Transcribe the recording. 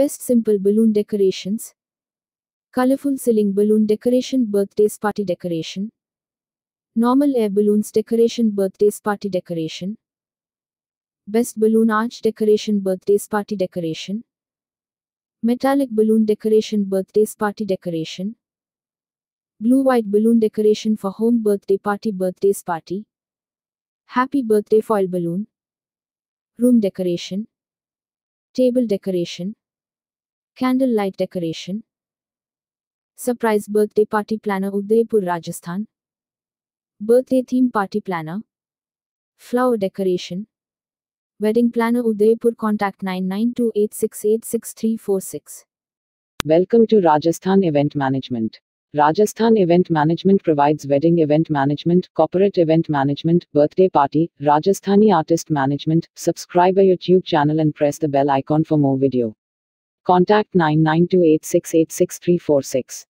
Best simple balloon decorations. Colorful ceiling balloon decoration birthdays party decoration. Normal air balloons decoration birthdays party decoration. Best balloon arch decoration birthdays party decoration. Metallic balloon decoration birthdays party decoration. Blue white balloon decoration for home birthday party birthdays party. Happy birthday foil balloon. Room decoration. Table decoration. Candle light decoration. Surprise birthday party planner Udaipur Rajasthan. Birthday theme party planner. Flower decoration. Wedding planner Udaipur contact 9928686346. Welcome to Rajasthan Event Management. Rajasthan Event Management provides wedding event management, corporate event management, birthday party, Rajasthani artist management. Subscribe our YouTube channel and press the bell icon for more video. Contact 9928686346.